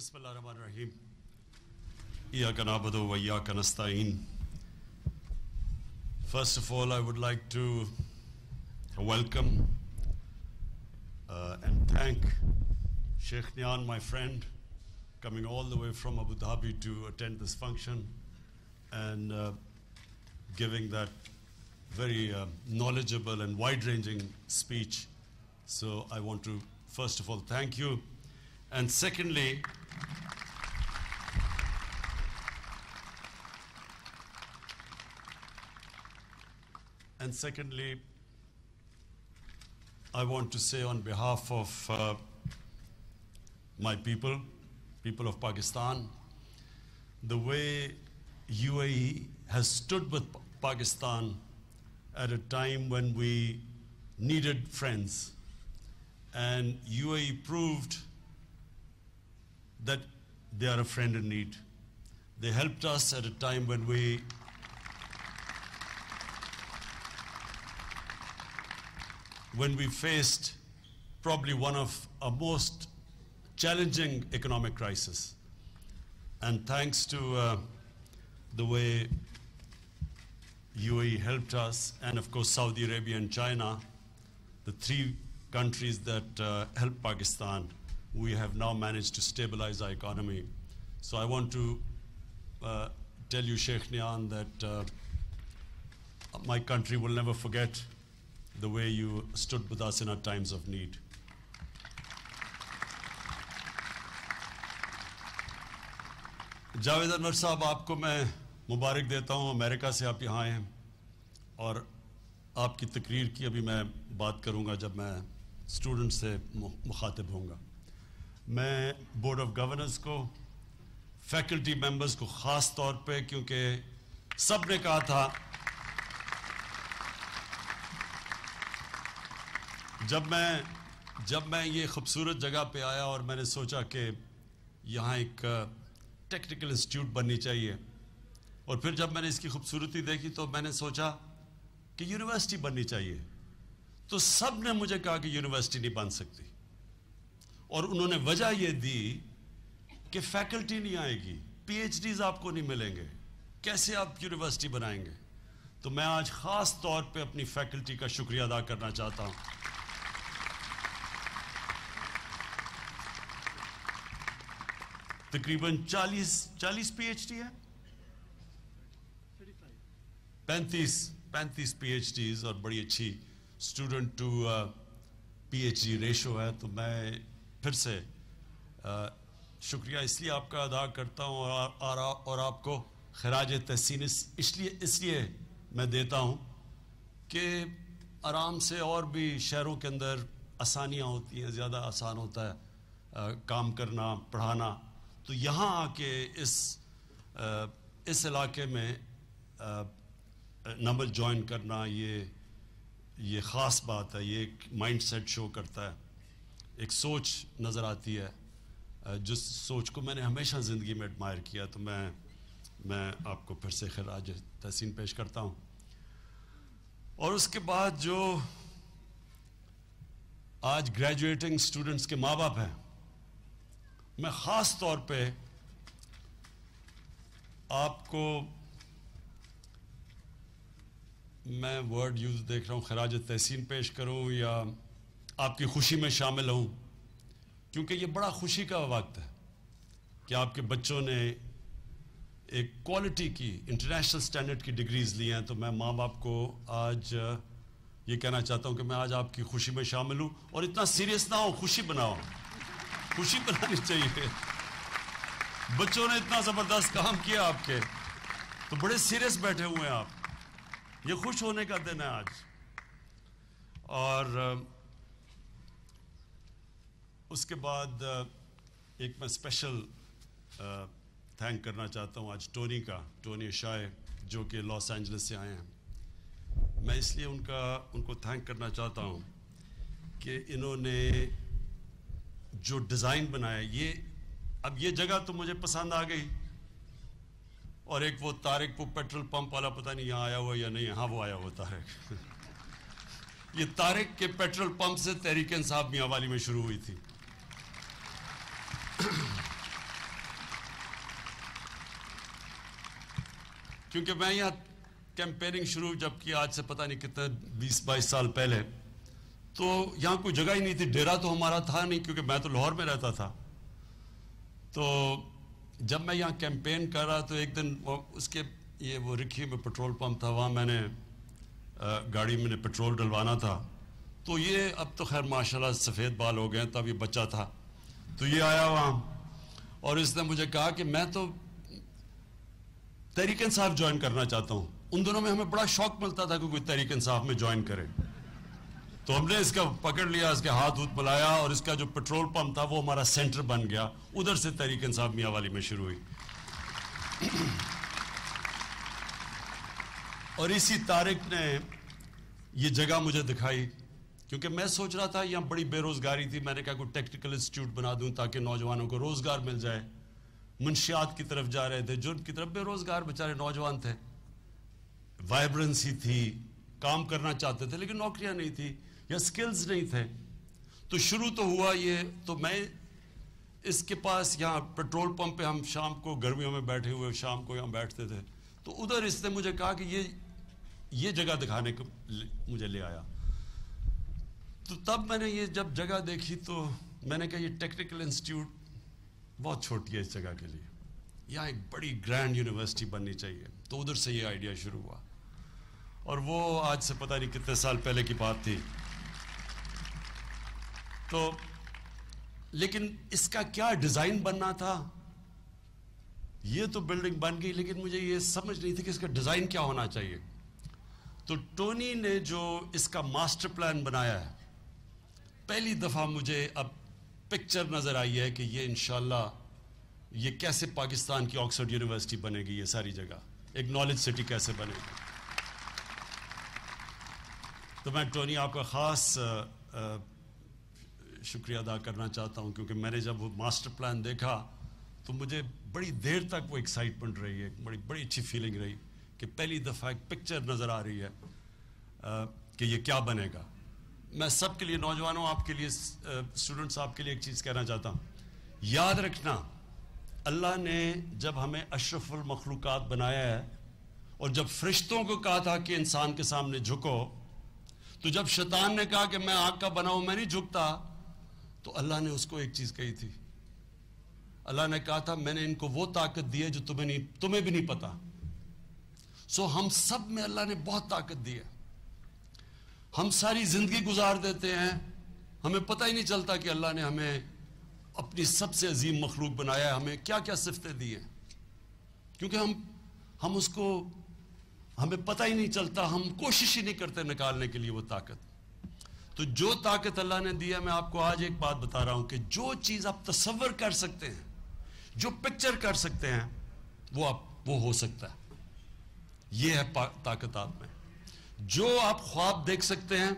بسم الله الرحمن الرحيم إياك نعبد وإياك نستعين First of all, I would like to welcome uh, and thank Sheikh Nyan, my friend, coming all the way from Abu Dhabi to attend this function and uh, giving that very uh, knowledgeable and wide-ranging speech. So I want to, first of all, thank you. And secondly, and secondly, I want to say on behalf of uh, my people, people of Pakistan, the way UAE has stood with Pakistan at a time when we needed friends. And UAE proved that they are a friend in need. They helped us at a time when we when we faced probably one of our most challenging economic crisis. And thanks to uh, the way UAE helped us, and of course Saudi Arabia and China, the three countries that uh, helped Pakistan, we have now managed to stabilize our economy. So I want to uh, tell you, Sheikh Nian, that uh, my country will never forget the way you stood with us in our times of need. Javed Anwar صاحب آپ کو میں مبارک دیتا ہوں امریکہ سے آپ یہاں آئے ہیں اور آپ کی تقریر کی ابھی میں بات کروں گا جب میں اسٹوڈنٹ سے مخاطب ہوں گا میں بورڈ آف گورننس کو فیکلٹی ممبرس کو خاص طور پہ کیونکہ سب نے کہا تھا جب میں جب میں یہ خوبصورت جگہ پہ آیا اور میں نے سوچا کہ یہاں ایک ٹیکنیکل انسٹیٹیوٹ بننی چاہیے، اور پھر جب میں نے اس کی خوبصورتی دیکھی تو میں نے سوچا کہ یونیورسٹی بننی چاہیے۔ تو سب نے مجھے کہا کہ یونیورسٹی نہیں بن سکتی۔ اور انہوں نے وجہ یہ دی کہ فیکلٹی نہیں آئے گی پی ایچ ڈیز آپ کو نہیں ملیں گے۔ کیسے آپ یونیورسٹی بنائیں گے؟ تو میں آج خاص طور پہ اپنی فیکلٹی کا شکریہ ادا کرنا چاہتا ہوں۔ تقریباً چالیس چالیس پی ایچ ڈی ہے۔ پینتیس پینتیس پی ایچ ڈیز اور بڑی اچھی student to P H D ratio ہے۔ تو میں پھر سے شکریہ۔ اس لیے آپ کا ادا کرتا ہوں اور اور اور آپ کو خراج تحسین اس لیے اس لیے میں دیتا ہوں کہ آرام سے اور بھی شہروں کے اندر آسانیاں ہوتی ہیں، زیادہ آسان ہوتا ہے کام کرنا، پڑھانا۔ تو یہاں آ کے اس آ، اس علاقے میں آ، نمبر جوائن کرنا یہ یہ خاص بات ہے یہ ایک مائنڈ سیٹ شو کرتا ہے۔ ایک سوچ نظر آتی ہے۔ جس سوچ کو میں نے ہمیشہ زندگی میں ایڈمائر کیا تو میں میں آپ کو پھر سے خراج تحسین پیش کرتا ہوں۔ اور اس کے بعد جو آج گریجویٹنگ اسٹوڈنٹس کے ماں باپ ہیں میں خاص طور پہ آپ کو میں ورڈ یوز دیکھ رہا ہوں، خراج تحسین پیش کروں یا آپ کی خوشی میں شامل ہوں۔ کیونکہ یہ بڑا خوشی کا وقت ہے کہ آپ کے بچوں نے ایک کوالٹی کی انٹرنیشنل سٹینڈرڈ کی ڈگریز لی ہیں۔ تو میں ماں باپ کو آج یہ کہنا چاہتا ہوں کہ میں آج آپ کی خوشی میں شامل ہوں اور اتنا سیریس نہ ہو خوشی بناؤ خوشی بنانی چاہیے۔ بچوں نے اتنا زبردست کام کیا آپ کے۔ تو بڑے سیریس بیٹھے ہوئے ہیں آپ۔ یہ خوش ہونے کا دن ہے آج۔ اور، اس کے بعد، ایک میں اسپیشل تھینک کرنا چاہتا ہوں آج ٹونی کا، ٹونی شائے جو کہ لاس اینجلس سے آئے ہیں۔ میں اس لیے ان کا، ان کو تھینک کرنا چاہتا ہوں کہ انہوں نے جو ڈیزائن بنایا، یہ اب یہ جگہ تو مجھے پسند آ گئی۔ اور ایک وہ تارک پو پیٹرول پمپ والا پتہ نہیں یہاں آیا ہوا یا نہیں ہاں وہ آیا ہوا تارک یہ تارک کے پیٹرول پمپ سے تحریک انصاف میاں والی میں شروع ہوئی تھی۔ کیونکہ میں یہاں کیمپیننگ شروع جب کی آج سے پتہ نہیں کتنے بیس بائیس سال پہلے تو یہاں کوئی جگہ ہی نہیں تھی ڈیرا تو ہمارا تھا نہیں کیونکہ میں تو لاہور میں رہتا تھا۔ تو جب میں یہاں کیمپین کر رہا تو ایک دن وہ اس کے یہ وہ رکھی میں پٹرول پمپ تھا، وہاں میں نے گاڑی میں نے پٹرول ڈلوانا تھا۔ تو یہ اب تو خیر ماشاءاللہ سفید بال ہو گئے تب یہ بچہ تھا۔ تو یہ آیا وہاں اور اس نے مجھے کہا کہ میں تو تحریک انصاف جوائن کرنا چاہتا ہوں۔ ان دنوں میں ہمیں بڑا شوق ملتا تھا کہ کوئی تحریک انصاف میں جوائن کرے۔ تو ہم نے اس کا پکڑ لیا، اس کے ہاتھ ہاتھ بلایا اور اس کا جو پٹرول پمپ تھا وہ ہمارا سینٹر بن گیا۔ ادھر سے تحریک انصاف میاں والی میں شروع ہوئی۔ اور اسی تارک نے یہ جگہ مجھے دکھائی، کیونکہ میں سوچ رہا تھا یہاں بڑی بے روزگاری تھی، میں نے کہا کوئی ٹیکنیکل انسٹیٹیوٹ بنا دوں تاکہ نوجوانوں کو روزگار مل جائے۔ منشیات کی طرف جا رہے تھے جو ان کی طرف بے روزگار بیچارے نوجوان تھے۔ وائبرنسی تھی، کام کرنا چاہتے تھے، لیکن نوکریاں نہیں تھی۔ یا سکلز نہیں تھے۔ تو شروع تو ہوا یہ، تو میں اس کے پاس یہاں پیٹرول پمپ پہ ہم شام کو گرمیوں میں بیٹھے ہوئے، شام کو یہاں بیٹھتے تھے۔ تو ادھر اس نے مجھے کہا کہ یہ یہ جگہ دکھانے کو مجھے لے آیا۔ تو تب میں نے یہ جب جگہ دیکھی تو میں نے کہا یہ ٹیکنیکل انسٹیٹیوٹ بہت چھوٹی ہے اس جگہ کے لیے۔ یہاں ایک بڑی گرینڈ یونیورسٹی بننی چاہیے۔ تو ادھر سے یہ آئیڈیا شروع ہوا۔ اور وہ آج سے پتہ نہیں کتنے سال پہلے کی بات تھی۔ تو لیکن اس کا کیا ڈیزائن بننا تھا؟ یہ تو بلڈنگ بن گئی، لیکن مجھے یہ سمجھ نہیں تھی کہ اس کا ڈیزائن کیا ہونا چاہیے۔ تو ٹونی نے جو اس کا ماسٹر پلان بنایا ہے، پہلی دفعہ مجھے اب پکچر نظر آئی ہے کہ یہ انشاءاللہ یہ کیسے پاکستان کی آکسفورڈ یونیورسٹی بنے گی، یہ ساری جگہ۔ ایک نالج سٹی کیسے بنے گی؟ تو میں ٹونی آپ کا خاص شکریہ ادا کرنا چاہتا ہوں کیونکہ میں نے جب وہ ماسٹر پلان دیکھا تو مجھے بڑی دیر تک وہ ایکسائٹمنٹ رہی ہے، بڑی بڑی اچھی فیلنگ رہی کہ پہلی دفعہ ایک پکچر نظر آ رہی ہے کہ یہ کیا بنے گا۔ میں سب کے لیے، نوجوانوں آپ کے لیے اسٹوڈنٹس آپ کے لیے ایک چیز کہنا چاہتا ہوں۔ یاد رکھنا، اللہ نے جب ہمیں اشرف المخلوقات بنایا ہے اور جب فرشتوں کو کہا تھا کہ انسان کے سامنے جھکو، تو جب شیطان نے کہا کہ میں آگ کا بنا ہوں، میں نہیں جھکتا تو اللہ نے اس کو ایک چیز کہی تھی۔ اللہ نے کہا تھا، میں نے ان کو وہ طاقت دی ہے جو تمہیں نہیں، تمہیں بھی نہیں پتا۔ سو ہم سب میں اللہ نے بہت طاقت دی ہے۔ ہم ساری زندگی گزار دیتے ہیں۔ ہمیں پتہ ہی نہیں چلتا کہ اللہ نے ہمیں اپنی سب سے عظیم مخلوق بنایا ہے۔ ہمیں کیا کیا صفتیں دی ہیں۔ کیونکہ ہم ہم اس کو، ہمیں پتہ ہی نہیں چلتا، ہم کوشش ہی نہیں کرتے نکالنے کے لیے وہ طاقت۔ تو جو طاقت اللہ نے دیا، میں آپ کو آج ایک بات بتا رہا ہوں کہ جو چیز آپ تصور کر سکتے ہیں، جو پکچر کر سکتے ہیں، وہ آپ، وہ ہو سکتا ہے۔ یہ ہے طاقت آپ میں۔ جو آپ خواب دیکھ سکتے ہیں،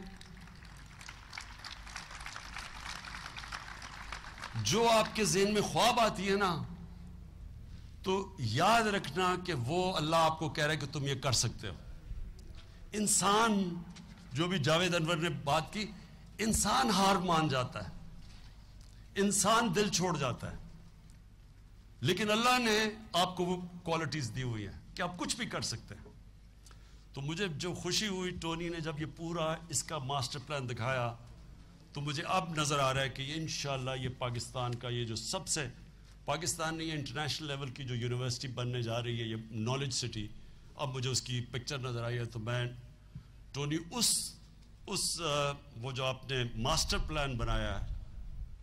جو آپ کے ذہن میں خواب آتی ہے نا، تو یاد رکھنا کہ وہ اللہ آپ کو کہہ رہا ہے کہ تم یہ کر سکتے ہو۔ انسان جو بھی جاوید انور نے بات کی، انسان ہار مان جاتا ہے، انسان دل چھوڑ جاتا ہے۔ لیکن اللہ نے آپ کو وہ کوالٹیز دی ہوئی ہیں کہ آپ کچھ بھی کر سکتے ہیں۔ تو مجھے جو خوشی ہوئی، ٹونی نے جب یہ پورا اس کا ماسٹر پلان دکھایا، تو مجھے اب نظر آ رہا ہے کہ یہ انشاءاللہ یہ پاکستان کا یہ جو سب سے، پاکستان نے یہ انٹرنیشنل لیول کی جو یونیورسٹی بننے جا رہی ہے، یہ نالج سٹی اب مجھے اس کی پکچر نظر آئی ہے۔ تو میں ٹونی جی اس اس وہ جو آپ نے ماسٹر پلان بنایا ہے،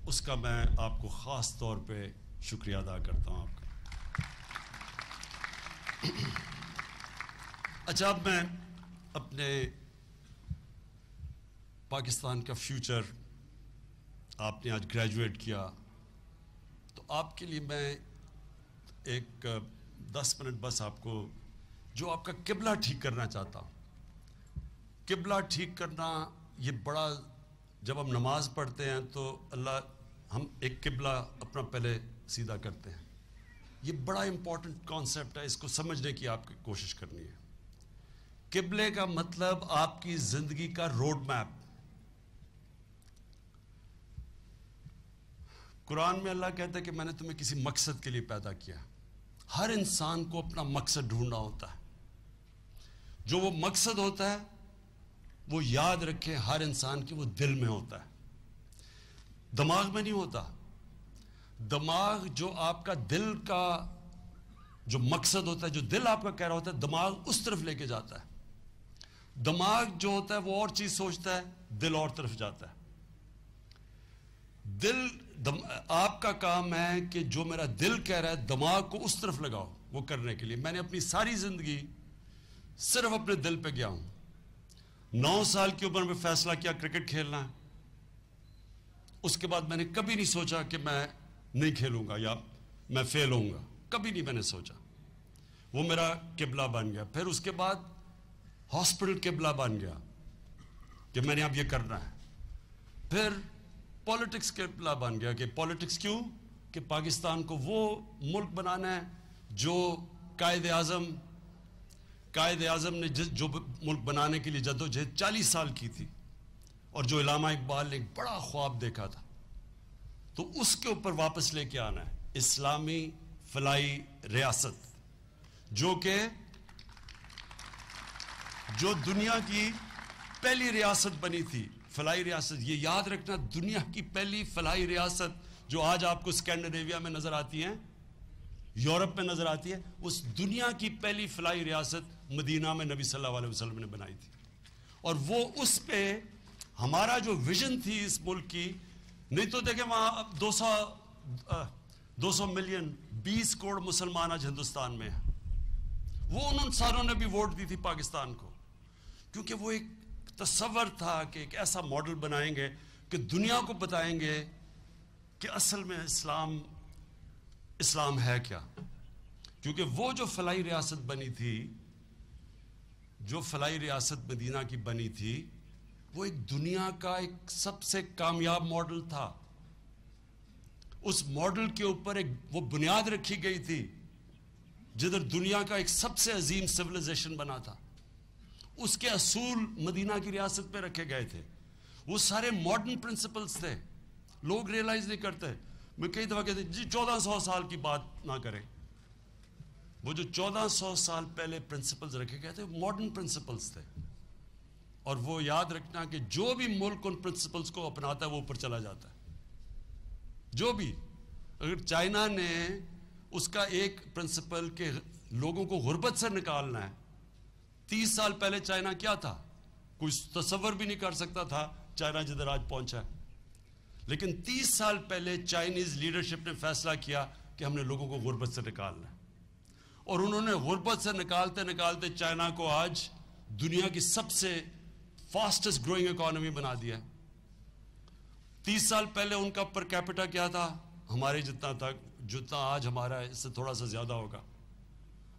اس کا میں آپ کو خاص طور پہ شکریہ ادا کرتا ہوں آپ کا۔ اچھا اب میں اپنے پاکستان کا فیوچر آپ نے آج گریجویٹ کیا۔ تو آپ کے لیے میں ایک دس منٹ بس آپ کو جو آپ کا قبلہ ٹھیک کرنا چاہتا ہوں۔ قبلہ ٹھیک کرنا، یہ بڑا جب ہم نماز پڑھتے ہیں تو اللہ ہم ایک قبلہ اپنا پہلے سیدھا کرتے ہیں۔ یہ بڑا امپورٹنٹ کانسیپٹ ہے، اس کو سمجھنے کی آپ کی کوشش کرنی ہے۔ قبلے کا مطلب آپ کی زندگی کا روڈ میپ قرآن میں اللہ کہتا ہے کہ میں نے تمہیں کسی مقصد کے لیے پیدا کیا۔ ہر انسان کو اپنا مقصد ڈھونڈنا ہوتا ہے۔ جو وہ مقصد ہوتا ہے وہ یاد رکھیں ہر انسان کی وہ دل میں ہوتا ہے۔ دماغ میں نہیں ہوتا۔ دماغ جو آپ کا دل کا جو مقصد ہوتا ہے، جو دل آپ کا کہہ رہا ہوتا ہے، دماغ اس طرف لے کے جاتا ہے۔ دماغ جو ہوتا ہے، وہ اور چیز سوچتا ہے، دل اور طرف جاتا ہے۔ دل، دم، آپ کا کام ہے کہ جو میرا دل کہہ رہا ہے، دماغ کو اس طرف لگاؤ وہ کرنے کے لیے۔ میں نے اپنی ساری زندگی صرف اپنے دل پہ گیا ہوں۔ نو سال کی عمر میں فیصلہ کیا کرکٹ کھیلنا ہے۔ اس کے بعد میں نے کبھی نہیں سوچا کہ میں نہیں کھیلوں گا یا میں فیل ہوں گا۔ کبھی نہیں میں نے سوچا۔ وہ میرا قبلہ بن گیا۔ پھر اس کے بعد ہاسپٹل قبلہ بن گیا کہ میں نے اب یہ کرنا ہے۔ پھر پالیٹکس قبلہ بن گیا کہ پالیٹکس کیوں؟ کہ پاکستان کو وہ ملک بنانا ہے جو قائد اعظم قائد اعظم نے جس جو ملک بنانے کے لیے جد و جہد چالیس سال کی تھی اور جو علامہ اقبال نے ایک بڑا خواب دیکھا تھا، تو اس کے اوپر واپس لے کے آنا ہے۔ اسلامی فلائی ریاست، جو کہ جو دنیا کی پہلی ریاست بنی تھی۔ فلائی ریاست، یہ یاد رکھنا دنیا کی پہلی فلائی ریاست جو آج آپ کو اسکینڈنیویا میں نظر آتی ہیں یورپ میں نظر آتی ہے، اس دنیا کی پہلی فلائی ریاست مدینہ میں نبی صلی اللہ علیہ وسلم نے بنائی تھی۔ اور وہ اس پہ ہمارا جو ویژن تھی اس ملک کی، نہیں تو دیکھیں وہاں دو سو دو سو ملین، بیس کروڑ مسلمان آج ہندوستان میں ہیں۔ وہ ان ساروں نے بھی ووٹ دی تھی پاکستان کو۔ کیونکہ وہ ایک تصور تھا کہ ایک ایسا ماڈل بنائیں گے کہ دنیا کو بتائیں گے کہ اصل میں اسلام اسلام ہے کیا۔ کیونکہ وہ جو فلائی ریاست بنی تھی جو فلائی ریاست مدینہ کی بنی تھی، وہ ایک دنیا کا ایک سب سے کامیاب ماڈل تھا۔ اس ماڈل کے اوپر ایک وہ بنیاد رکھی گئی تھی جدھر دنیا کا ایک سب سے عظیم سویلائزیشن بنا تھا۔ اس کے اصول مدینہ کی ریاست پہ رکھے گئے تھے۔ وہ سارے ماڈرن پرنسپلز تھے۔ لوگ ریئلائز نہیں کرتے۔ میں کئی دفعہ کہتے جی چودہ سو سال کی بات نہ کریں۔ وہ جو چودہ سو سال پہلے پرنسپلز رکھے گئے تھے ماڈرن پرنسپلز تھے۔ اور وہ یاد رکھنا کہ جو بھی ملک ان پرنسپلز کو اپناتا ہے، وہ اوپر چلا جاتا ہے۔ جو بھی، اگر چائنا نے اس کا ایک پرنسپل کہ لوگوں کو غربت سے نکالنا ہے، تیس سال پہلے چائنا کیا تھا؟ کوئی تصور بھی نہیں کر سکتا تھا چائنا جدھر آج پہنچا ہے۔ لیکن تیس سال پہلے چائنیز لیڈرشپ نے فیصلہ کیا کہ ہم نے لوگوں کو غربت سے نکالنا ہے۔ اور انہوں نے غربت سے نکالتے نکالتے چائنا کو آج دنیا کی سب سے فاسٹسٹ گروئنگ اکانومی بنا دیا ہے۔ تیس سال پہلے ان کا پر کیپٹا کیا تھا؟ ہمارے جتنا تھا، جتنا آج ہمارا ہے، اس سے تھوڑا سا زیادہ ہوگا۔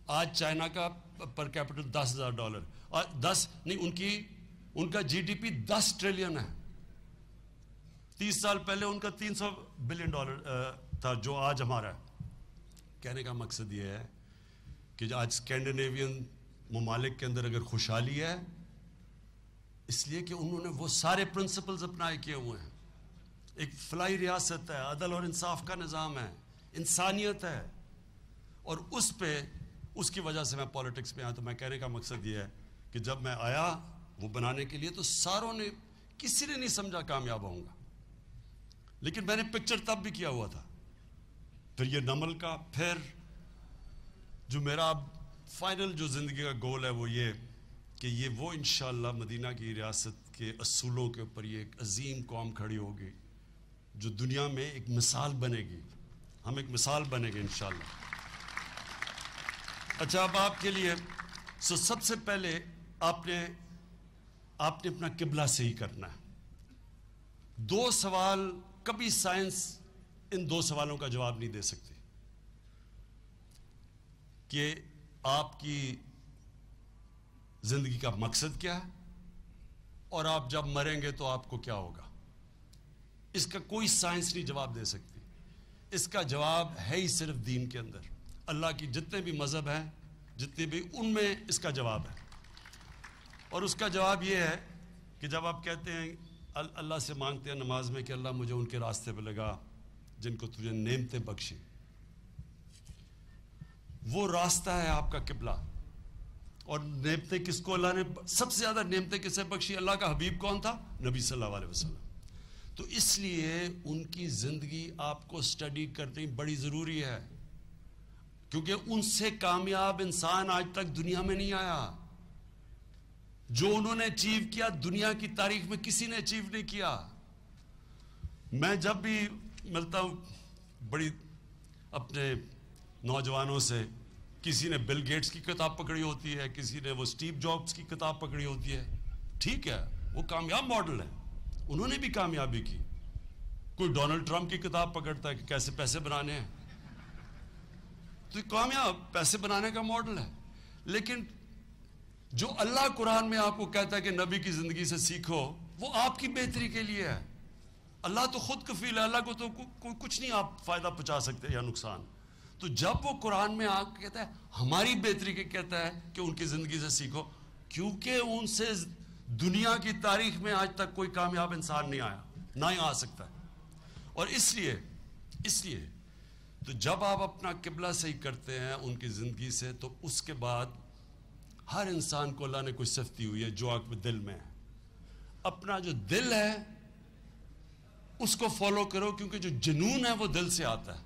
آج چائنا کا پر کیپٹل دس ہزار ڈالر۔ دس نہیں، ان کی، ان کا جی ڈی پی دس ٹریلین ہے۔ تیس سال پہلے ان کا تین سو بلین ڈالر تھا جو آج ہمارا ہے۔ کہنے کا مقصد یہ ہے کہ آج اسکینڈینیوین ممالک کے اندر اگر خوشحالی ہے، اس لیے کہ انہوں نے وہ سارے پرنسپلز اپنائے کیے ہوئے ہیں۔ ایک فلائی ریاست ہے، عدل اور انصاف کا نظام ہے، انسانیت ہے۔ اور اس پہ، اس کی وجہ سے میں پالیٹکس میں آیا تو میں کہنے کا مقصد یہ ہے کہ جب میں آیا وہ بنانے کے لیے تو ساروں نے، کسی نے نہیں سمجھا کامیاب ہوں گا۔ لیکن میں نے پکچر تب بھی کیا ہوا تھا۔ پھر یہ نمل کا، پھر جو میرا فائنل جو زندگی کا گول ہے وہ یہ کہ یہ وہ انشاءاللہ مدینہ کی ریاست کے اصولوں کے اوپر یہ ایک عظیم قوم کھڑی ہوگی جو دنیا میں ایک مثال بنے گی۔ ہم ایک مثال بنے گے انشاءاللہ۔ اچھا اب آپ کے لیے، سو سب سے پہلے آپ نے آپ نے اپنا قبلہ صحیح کرنا ہے۔ دو سوال، کبھی سائنس ان دو سوالوں کا جواب نہیں دے سکتی۔ کہ آپ کی زندگی کا مقصد کیا ہے اور آپ جب مریں گے تو آپ کو کیا ہوگا؟ اس کا کوئی سائنس نہیں جواب دے سکتی۔ اس کا جواب ہے ہی صرف دین کے اندر۔ اللہ کی جتنے بھی مذہب ہیں، جتنے بھی ان میں اس کا جواب ہے۔ اور اس کا جواب یہ ہے کہ جب آپ کہتے ہیں، اللہ سے مانگتے ہیں نماز میں کہ اللہ مجھے ان کے راستے پہ لگا، جن کو تجھے نعمتیں بخشی وہ راستہ ہے آپ کا قبلہ۔ اور نعمتیں کس کو اللہ نے سب سے زیادہ نعمتیں کسے بخشی؟ اللہ کا حبیب کون تھا؟ نبی صلی اللہ علیہ وسلم۔ تو اس لیے ان کی زندگی آپ کو سٹڈی کرنی بڑی ضروری ہے۔ کیونکہ ان سے کامیاب انسان آج تک دنیا میں نہیں آیا۔ جو انہوں نے اچیو کیا، دنیا کی تاریخ میں کسی نے اچیو نہیں کیا۔ میں جب بھی ملتا ہوں، بڑی اپنے نوجوانوں سے کسی نے بل گیٹس کی کتاب پکڑی ہوتی ہے، کسی نے وہ سٹیو جابس کی کتاب پکڑی ہوتی ہے۔ ٹھیک ہے، وہ کامیاب ماڈل ہے انہوں نے بھی کامیابی کی۔ کوئی ڈونلڈ ٹرمپ کی کتاب پکڑتا ہے کہ کیسے پیسے بنانے ہیں؟ تو یہ کامیاب پیسے بنانے کا ماڈل ہے۔ لیکن جو اللہ قرآن میں آپ کو کہتا ہے کہ نبی کی زندگی سے سیکھو، وہ آپ کی بہتری کے لیے ہے۔ اللہ تو خود کفیل ہے، اللہ کو تو کچھ نہیں آپ فائدہ پہنچا سکتے یا نقصان۔ تو جب وہ قرآن میں آ کے کہتا ہے، ہماری بہتری کے کہتا ہے کہ ان کی زندگی سے سیکھو، کیونکہ ان سے دنیا کی تاریخ میں آج تک کوئی کامیاب انسان نہیں آیا، نہ ہی آ سکتا ہے۔ اور اس لیے اس لیے تو جب آپ اپنا قبلہ صحیح کرتے ہیں ان کی زندگی سے، تو اس کے بعد ہر انسان کو اللہ نے کچھ سفتی ہوئی ہے جو آپ کے دل میں ہے۔ اپنا جو دل ہے، اس کو فالو کرو، کیونکہ جو جنون ہے وہ دل سے آتا ہے۔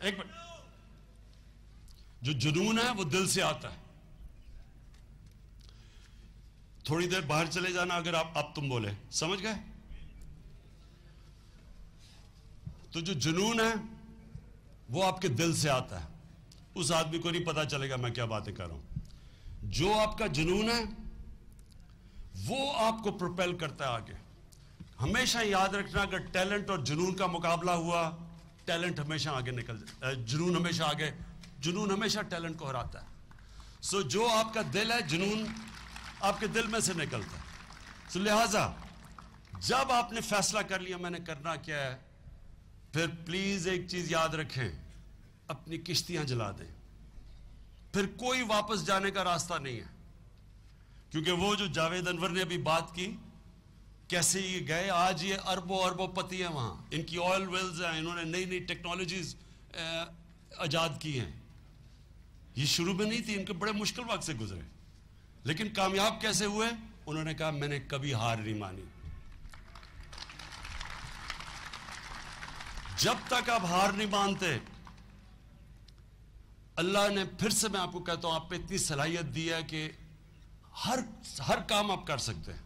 ایک منٹ۔ جو جنون ہے وہ دل سے آتا ہے۔ تھوڑی دیر باہر چلے جانا اگر آپ اب تم بولے۔ سمجھ گئے؟ تو جو جنون ہے وہ آپ کے دل سے آتا ہے۔ اس آدمی کو نہیں پتا چلے گا میں کیا باتیں کر رہا ہوں۔ جو آپ کا جنون ہے وہ آپ کو پروپیل کرتا ہے آگے۔ ہمیشہ یاد رکھنا، اگر ٹیلنٹ اور جنون کا مقابلہ ہوا ٹیلنٹ ہمیشہ آگے نکل جائے جنون ہمیشہ آگے جنون ہمیشہ ٹیلنٹ کو ہراتا ہے۔ سو so, جو آپ کا دل ہے جنون آپ کے دل میں سے نکلتا ہے۔ سو so, جب آپ نے فیصلہ کر لیا میں نے کرنا کیا ہے پھر پلیز ایک چیز یاد رکھیں اپنی کشتیاں جلا دیں۔ پھر کوئی واپس جانے کا راستہ نہیں ہے۔ کیونکہ وہ جو جاوید انور نے ابھی بات کی کیسے یہ گئے آج یہ اربوں اربوں پتی ہیں وہاں۔ ان کی آئل ویلز ہیں انہوں نے نئی نئی ٹیکنالوجیز ایجاد کی ہیں۔ یہ شروع میں نہیں تھی، ان کے بڑے مشکل وقت سے گزرے۔ لیکن کامیاب کیسے ہوئے؟ انہوں نے کہا، میں نے کبھی ہار نہیں مانی۔ جب تک آپ ہار نہیں مانتے، اللہ نے پھر سے میں آپ کو کہتا ہوں، آپ پہ اتنی صلاحیت دی ہے کہ ہر ہر کام آپ کر سکتے ہیں۔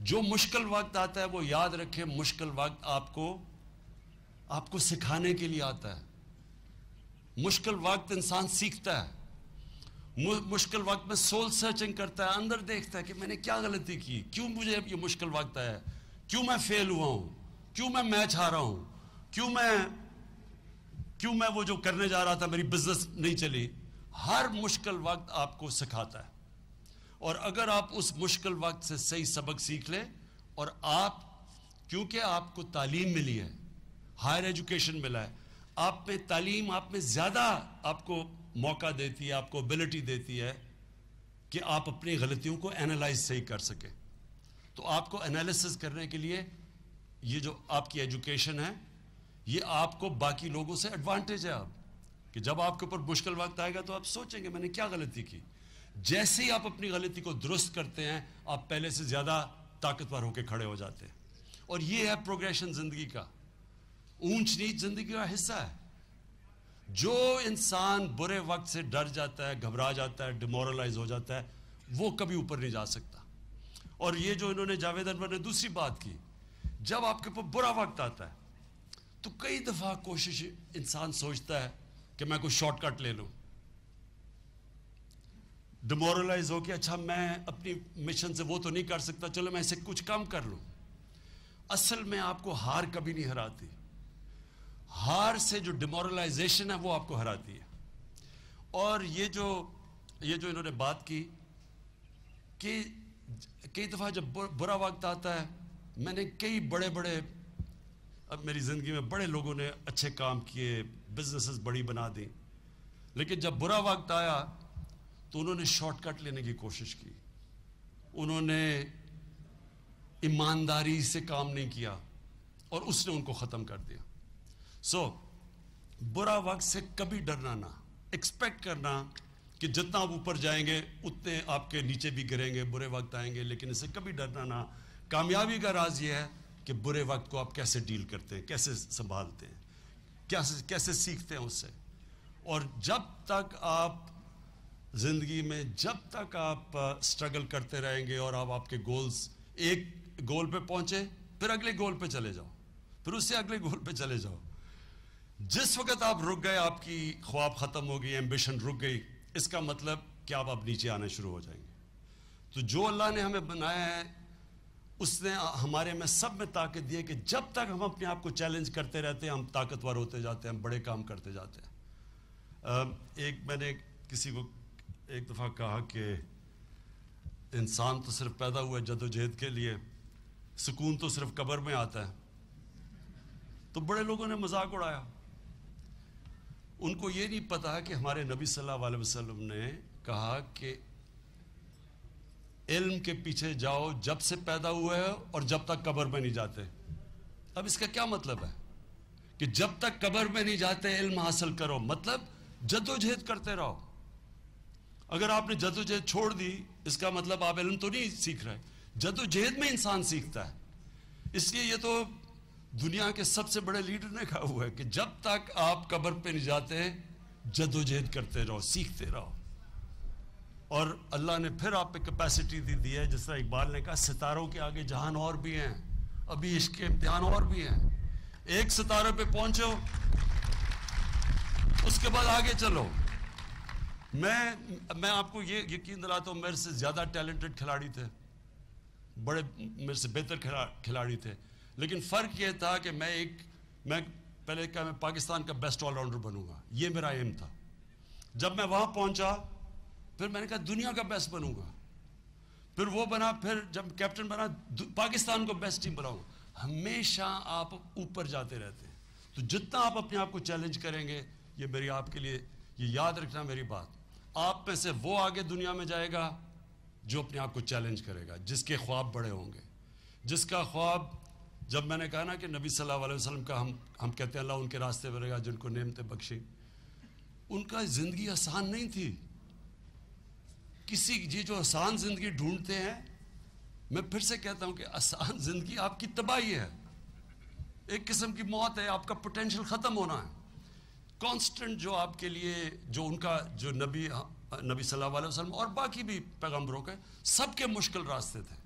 جو مشکل وقت آتا ہے، وہ یاد رکھیں، مشکل وقت آپ کو آپ کو سکھانے کے لیے آتا ہے۔ مشکل وقت انسان سیکھتا ہے۔ مشکل وقت میں سول سرچنگ کرتا ہے، اندر دیکھتا ہے کہ میں نے کیا غلطی کی۔ کیوں مجھے یہ مشکل وقت آیا؟ کیوں میں فیل ہوا ہوں؟ کیوں میں میچ ہارا ہوں؟ کیوں میں کیوں میں وہ جو کرنے جا رہا تھا میری بزنس نہیں چلی؟ ہر مشکل وقت آپ کو سکھاتا ہے۔ اور اگر آپ اس مشکل وقت سے صحیح سبق سیکھ لیں اور آپ، کیونکہ آپ کو تعلیم ملی ہے ہائر ایجوکیشن ملا ہے آپ میں تعلیم آپ میں زیادہ آپ کو موقع دیتی ہے، آپ کو ابلٹی دیتی ہے کہ آپ اپنی غلطیوں کو اینالائز صحیح کر سکیں۔ تو آپ کو انالیسز کرنے کے لیے یہ جو آپ کی ایجوکیشن ہے، یہ آپ کو باقی لوگوں سے ایڈوانٹیج ہے آپ کہ جب آپ کے اوپر مشکل وقت آئے گا تو آپ سوچیں گے، میں نے کیا غلطی کی؟ جیسے ہی آپ اپنی غلطی کو درست کرتے ہیں، آپ پہلے سے زیادہ طاقتور ہو کے کھڑے ہو جاتے ہیں۔ اور یہ ہے پروگریشن زندگی کا۔ اونچ نیچ زندگی کا حصہ ہے۔ جو انسان برے وقت سے ڈر جاتا ہے، گھبرا جاتا ہے ڈیمورلائز ہو جاتا ہے، وہ کبھی اوپر نہیں جا سکتا۔ اور یہ جو انہوں نے جاوید انور نے دوسری بات کی، جب آپ کے اوپر برا وقت آتا ہے، تو کئی دفعہ کوشش انسان سوچتا ہے کہ میں کوئی شارٹ کٹ لے لوں۔ ڈیمورلائز ہو کہ اچھا میں اپنی مشن سے وہ تو نہیں کر سکتا، چلو میں اسے کچھ کم کر لوں۔ اصل میں آپ کو ہار کبھی نہیں ہراتی۔ ہار سے جو ڈیمورلائزیشن ہے وہ آپ کو ہراتی ہے۔ اور یہ جو یہ جو انہوں نے بات کی کہ کئی دفعہ جب برا وقت آتا ہے، میں نے کئی بڑے بڑے اب میری زندگی میں بڑے لوگوں نے اچھے کام کیے بزنسز بڑی بنا دیں۔ لیکن جب برا وقت آیا تو انہوں نے شارٹ کٹ لینے کی کوشش کی۔ انہوں نے ایمانداری سے کام نہیں کیا اور اس نے ان کو ختم کر دیا۔ سو so, برا وقت سے کبھی ڈرنا نہ۔ ایکسپیکٹ کرنا کہ جتنا آپ اوپر جائیں گے اتنے آپ کے نیچے بھی گریں گے برے وقت آئیں گے لیکن اسے کبھی ڈرنا نہ۔ کامیابی کا راز یہ ہے کہ برے وقت کو آپ کیسے ڈیل کرتے ہیں کیسے سنبھالتے ہیں کیسے کیسے سیکھتے ہیں اس سے۔ اور جب تک آپ زندگی میں جب تک آپ سٹرگل کرتے رہیں گے اور آپ آپ کے گولز ایک گول پہ پہنچے پھر اگلے گول پہ چلے جاؤ۔ پھر اس سے اگلے گول پہ چلے جاؤ۔ جس وقت آپ رک گئے، آپ کی خواب ختم ہو گئی ایمبیشن رک گئی، اس کا مطلب کہ آپ اب نیچے آنے شروع ہو جائیں گے۔ تو جو اللہ نے ہمیں بنایا ہے، اس نے ہمارے میں سب میں طاقت دی ہے کہ جب تک ہم اپنے آپ کو چیلنج کرتے رہتے ہیں، ہم طاقتور ہوتے جاتے ہیں، ہم بڑے کام کرتے جاتے ہیں۔ ایک میں نے کسی کو ایک دفعہ کہا کہ انسان تو صرف پیدا ہوا ہے جد و جہد کے لیے، سکون تو صرف قبر میں آتا ہے۔ تو بڑے لوگوں نے مذاق اڑایا۔ ان کو یہ نہیں پتا کہ ہمارے نبی صلی اللہ علیہ وسلم نے کہا کہ علم کے پیچھے جاؤ جب سے پیدا ہوئے ہو اور جب تک قبر میں نہیں جاتے۔ اب اس کا کیا مطلب ہے؟ کہ جب تک قبر میں نہیں جاتے علم حاصل کرو مطلب جد و جہد کرتے رہو۔ اگر آپ نے جد و جہد چھوڑ دی، اس کا مطلب آپ علم تو نہیں سیکھ رہے۔ جد و جہد میں انسان سیکھتا ہے۔ اس لیے یہ تو دنیا کے سب سے بڑے لیڈر نے کہا ہوا ہے کہ جب تک آپ قبر پہ نہیں جاتے، جد و جہد کرتے رہو، سیکھتے رہو۔ اور اللہ نے پھر آپ پہ کیپیسٹی دی دی ہے۔ جس طرح اقبال نے کہا، ستاروں کے آگے جہان اور بھی ہیں۔ ابھی عشق کے امتحان اور بھی ہیں۔ ایک ستارے پہ پہنچو، اس کے بعد آگے چلو۔ میں میں آپ کو یہ یقین دلاتا ہوں، میرے سے زیادہ ٹیلنٹڈ کھلاڑی تھے۔ بڑے میرے سے بہتر کھلاڑی تھے۔ لیکن فرق یہ تھا کہ میں ایک میں پہلے کہا میں پاکستان کا بیسٹ آل راؤنڈر بنوں گا۔ یہ میرا ایم تھا۔ جب میں وہاں پہنچا، پھر میں نے کہا دنیا کا بیسٹ بنوں گا۔ پھر وہ بنا، پھر جب کیپٹن بنا پاکستان کو بیسٹ ٹیم بناؤں گا۔ ہمیشہ آپ اوپر جاتے رہتے ہیں۔ تو جتنا آپ اپنے آپ کو چیلنج کریں گے، یہ میری آپ کے لیے یہ یاد رکھنا میری بات۔ آپ میں سے وہ آگے دنیا میں جائے گا جو اپنے آپ کو چیلنج کرے گا، جس کے خواب بڑے ہوں گے۔ جس کا خواب جب میں نے کہا نا کہ نبی صلی اللہ علیہ وسلم کا ہم ہم کہتے ہیں اللہ ان کے راستے بڑھے گا جن کو نعمتیں بخشی۔ ان کا زندگی آسان نہیں تھی۔ کسی جی جو آسان زندگی ڈھونڈتے ہیں، میں پھر سے کہتا ہوں کہ آسان زندگی آپ کی تباہی ہے۔ ایک قسم کی موت ہے، آپ کا پوٹینشل ختم ہونا ہے۔ کانسٹنٹ جو آپ کے لیے جو ان کا جو نبی نبی صلی اللہ علیہ وسلم اور باقی بھی پیغمبروں کے سب کے مشکل راستے تھے۔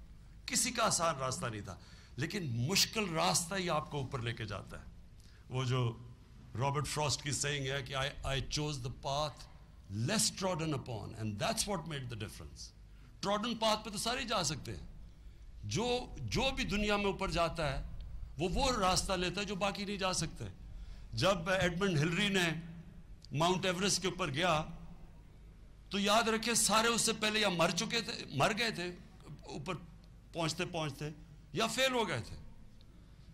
کسی کا آسان راستہ نہیں تھا۔ لیکن مشکل راستہ ہی آپ کو اوپر لے کے جاتا ہے۔ وہ جو رابرٹ فراسٹ کی سینگ ہے کہ I choose the path less trodden upon and that's what made the difference trodden path پہ تو سارے جا سکتے ہیں۔ جو جو بھی دنیا میں اوپر جاتا ہے، وہ وہ راستہ لیتا ہے جو باقی نہیں جا سکتے جب ایڈمنڈ ہلری نے ماؤنٹ ایوریسٹ کے اوپر گیا، تو یاد رکھے سارے اس سے پہلے یا مر چکے تھے، مر گئے تھے، اوپر پہنچتے پہنچتے۔ یا فیل ہو گئے تھے۔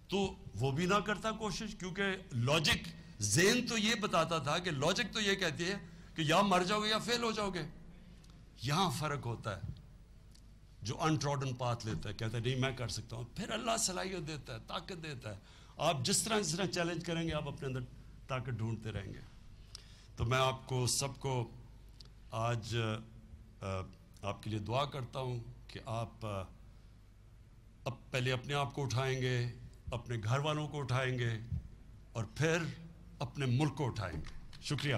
تو وہ بھی نہ کرتا کوشش، کیونکہ لاجک زین تو یہ بتاتا تھا کہ لاجک تو یہ کہتی ہے کہ یا مر جاؤ گے یا فیل ہو جاؤ گے۔ یہاں فرق ہوتا ہے۔ جو انٹراڈن پاتھ لیتا ہے، کہتا ہے، نہیں، میں کر سکتا ہوں۔ پھر اللہ صلاحیت دیتا ہے، طاقت دیتا ہے۔ آپ جس طرح جس طرح چیلنج کریں گے، آپ اپنے اندر طاقت ڈھونڈتے رہیں گے۔ تو میں آپ کو، سب کو آج آپ کے لیے دعا کرتا ہوں کہ آپ اب پہلے اپنے آپ کو اٹھائیں گے، اپنے گھر والوں کو اٹھائیں گے اور پھر اپنے ملک کو اٹھائیں گے۔ شکریہ۔